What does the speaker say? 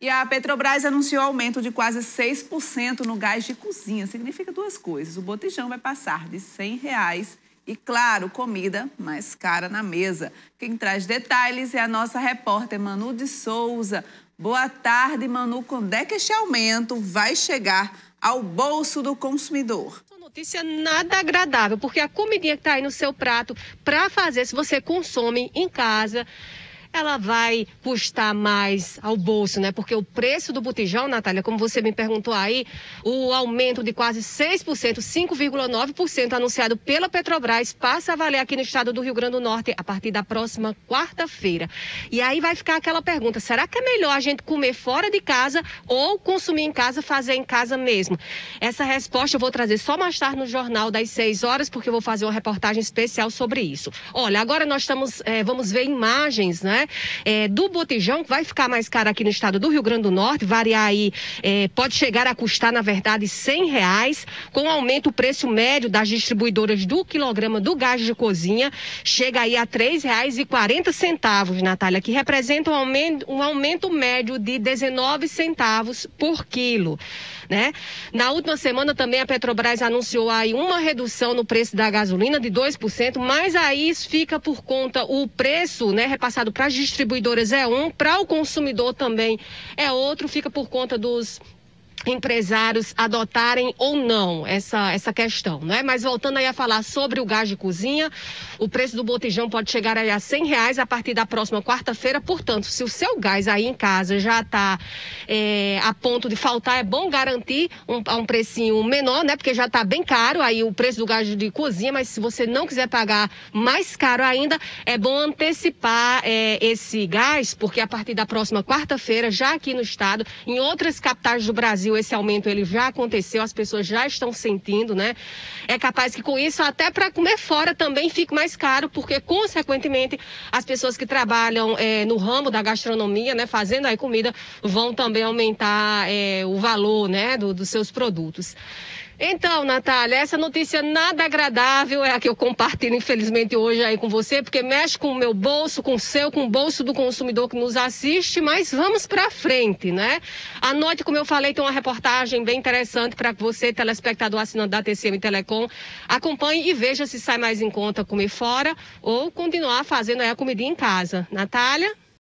E a Petrobras anunciou aumento de quase 6% no gás de cozinha. Significa duas coisas. O botijão vai passar de 100 reais e, claro, comida mais cara na mesa. Quem traz detalhes é a nossa repórter Manu de Souza. Boa tarde, Manu. Quando é que este aumento vai chegar ao bolso do consumidor? notícia nada agradável, porque a comidinha que está aí no seu prato para fazer, se você consome em casa, ela vai custar mais ao bolso, né? Porque o preço do botijão, Natália, como você me perguntou aí, o aumento de quase 6%, 5,9% anunciado pela Petrobras, passa a valer aqui no estado do Rio Grande do Norte a partir da próxima quarta-feira. E aí vai ficar aquela pergunta: será que é melhor a gente comer fora de casa ou consumir em casa, fazer em casa mesmo? Essa resposta eu vou trazer só mais tarde no jornal das 6 horas, porque eu vou fazer uma reportagem especial sobre isso. Olha, agora nós estamos, é, vamos ver imagens, né? É, do botijão, que vai ficar mais caro aqui no estado do Rio Grande do Norte, variar aí, é, pode chegar a custar, na verdade, cem reais, com aumento o preço médio das distribuidoras do quilograma do gás de cozinha, chega aí a três reais e quarenta centavos, Natália, que representa um aumento, um aumento médio de 19 centavos por quilo. Né? Na última semana também a Petrobras anunciou aí uma redução no preço da gasolina de 2%, mas aí fica por conta o preço, né, repassado para as distribuidoras é um, para o consumidor também é outro, fica por conta dos empresários adotarem ou não essa, essa questão, né? Mas voltando aí a falar sobre o gás de cozinha, o preço do botijão pode chegar aí a cem reais a partir da próxima quarta-feira, portanto, se o seu gás aí em casa já está é, a ponto de faltar, é bom garantir um, a um precinho menor, né? Porque já está bem caro aí o preço do gás de cozinha, mas se você não quiser pagar mais caro ainda, é bom antecipar é, esse gás, porque a partir da próxima quarta-feira, já aqui no estado, em outras capitais do Brasil esse aumento ele já aconteceu, as pessoas já estão sentindo, né? É capaz que com isso até para comer fora também fique mais caro, porque consequentemente as pessoas que trabalham é, no ramo da gastronomia, né, fazendo aí comida, vão também aumentar é, o valor, né, do, dos seus produtos. Então, Natália, essa notícia nada agradável é a que eu compartilho, infelizmente, hoje aí com você, porque mexe com o meu bolso, com o seu, com o bolso do consumidor que nos assiste, mas vamos para frente, né? À noite, como eu falei, tem uma reportagem bem interessante para que você, telespectador assinante da TCM Telecom, acompanhe e veja se sai mais em conta comer fora ou continuar fazendo aí a comidinha em casa. Natália?